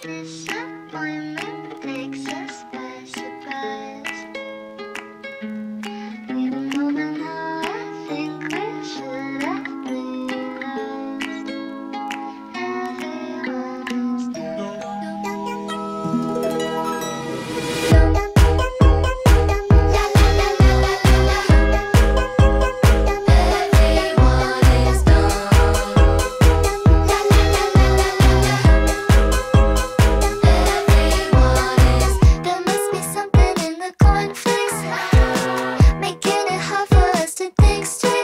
Disappointment conflicts Making it hard for us to think straight.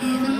Even